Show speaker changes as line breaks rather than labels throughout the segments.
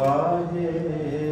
होगा है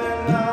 la la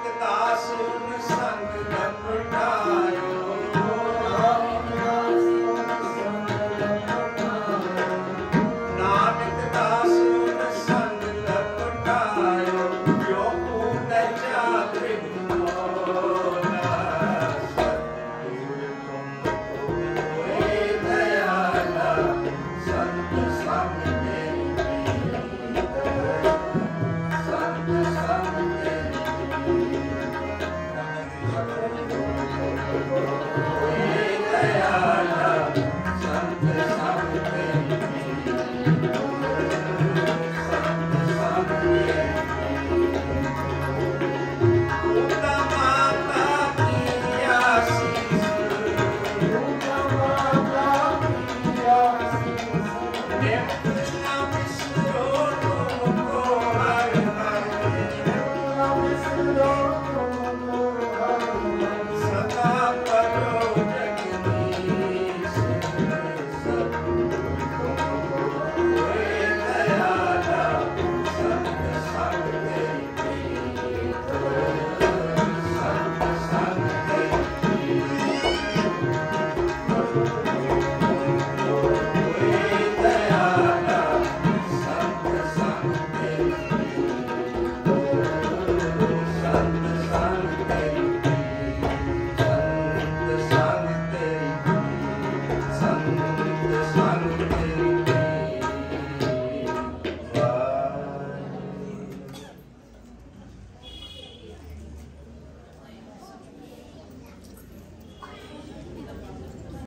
ਸੰਗ ਦਾਸ ਸੁਨ ਸੰਗ ਰਮਣਾ